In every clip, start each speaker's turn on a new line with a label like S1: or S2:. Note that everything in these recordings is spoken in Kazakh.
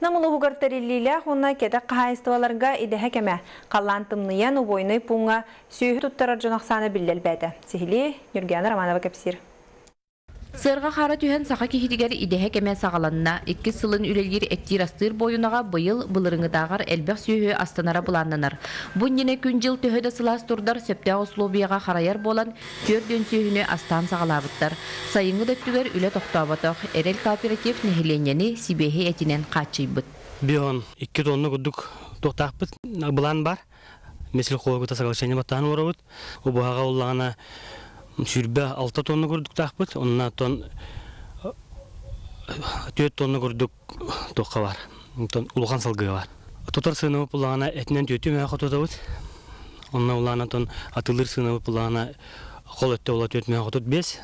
S1: Намылы хугартариллилях уна кете қағайыстываларға идеһе кеме қаллан тымныян убойны пуңа сүйі туттарар жонақсаны білделбәді. Сихили Юргена Романова кепсир.
S2: Сырға қара түйен сақа кехидигер идеһе кеме сағаланна, икки сылын үлелгер эттир астыр бойунаға бұйыл бұлырыңыдағар әлбәқ сүйі астанара бұланнанар. Бұн ене күн жыл төхөді сылас турдар сөпте условияға қарайар болан төрден сүйіні астан сағалабыттар. Сайыңы дөттүгер үле тоқтабатақ, эрел кооператив нехиленені сибехи этинен қачыйбыт.
S3: бион икки тонну курдук токтаакпыт булан бар месил хоогута соглашение баттаан уорабыт убуага уллагана сүрбе алты тонну курдук таакпыт онна тон төт тонну курдук токка бар бар. Төтү мөө хототабыт онна тон атылыр буллагана кол өттө ула төт мөө хотот бес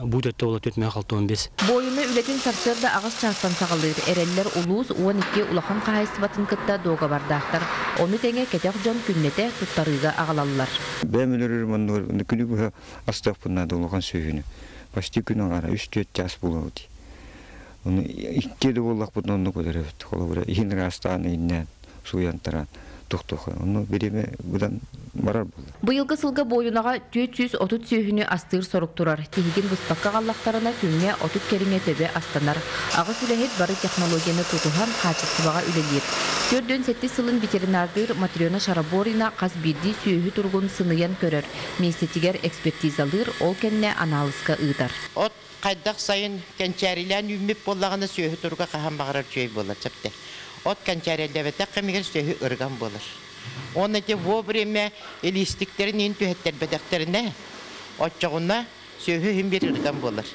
S3: бут өттө ула төт мөө халтуон бес
S2: Бойыны үлетін сарсырда ағыз частан сағалыр. Әреллер улуыз 12 улахан қағайыстыбатын кытта доға бардақтар. Оны тәңе кетек жон күннете туттарыға ағалалылар.
S4: Бәмілер маннор күні бұға астақ бұнна долған сөйіні. Почти күн ағара үш төт час болады. Оны икке де болақ бұдан оны көдері бітті. Қолы бұра иінір астағаны иннен суянтаран тұқтықы. Оны береме бұдан барар болды.
S2: Бұйылғы сылғы бойынаға 430 сүйіні астыр сорук турар. Тегеген бұспаққа қаллақтарына күнге 30 керіңе төбе астанар. Ағыз үләхет бары технологияны тұтуған қачыстыбаға үлелер. Төрден сетті сылын ветеринардыр Матриона Шараборина қаз бірді сүйі тұрғын сыныян көрір. Местетігер экспертизалыр ол кәнне аналызға ыдар.
S5: От қайдақ сайын кәнчәрилән үміп болағаны сөйі тұрға қахан бағарар чөй болар. От кәнчәрелдәвәтә кәмеген сөйі ырган болар. Оны те вовремя элистиктерин ин түһәттер бәдәктеріне отчағына сөйі хим бір ырган болар.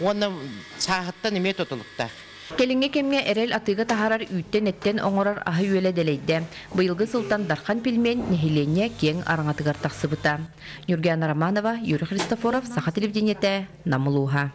S5: Оны сағыттан еме тотылықтақ.
S2: Келинге кемге эрел атыга тахарар үйттен эттен оңорар ахы үеле делейде. Быйылгы сылтан Дархан пилмен нехилене кең араңатыгар тақсыбыта. Юргена Романова, Юрий Христофоров, Саха телевидениете, Намылуха.